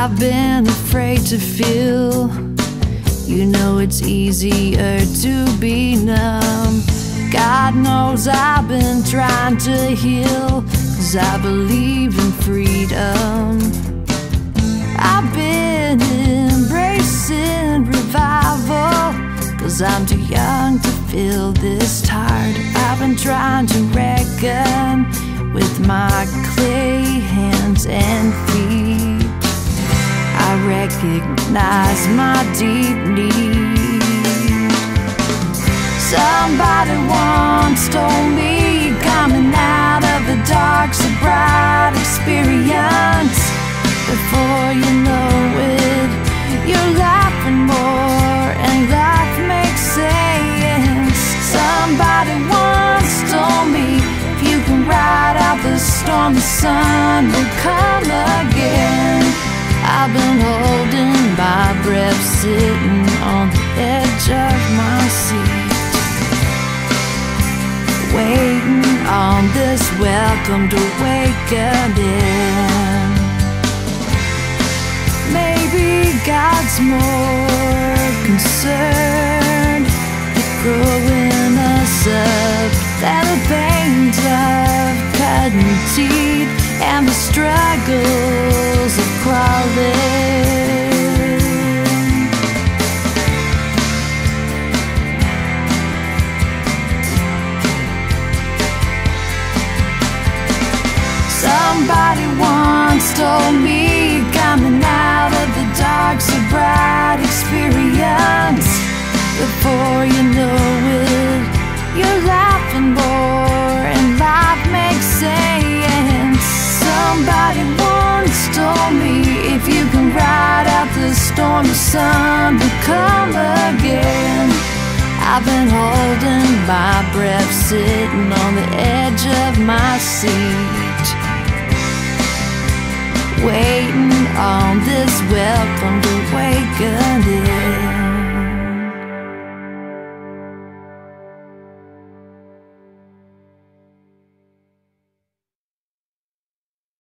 I've been afraid to feel. You know it's easier to be numb. God knows I've been trying to heal, cause I believe in freedom. I've been embracing revival, cause I'm too young to feel this tired. I've been trying to reckon with my clay hands and recognize my deep need. Somebody once told me coming out of the dark's a bright experience. Before you know it, you're laughing more and life makes sense. Somebody once told me if you can ride out the storm, the sun will come again. Sitting on the edge of my seat waiting on this welcome to awakening. Maybe God's more concerned with growing us up than the pains of cutting teeth and the struggles of crawling. Somebody once told me coming out of the dark's a bright experience. Before you know it, you're laughing more and life makes sense. Somebody once told me if you can ride out the storm, the sun will come again. I've been holding my breath, sitting on the edge of my seat waiting on this welcome to.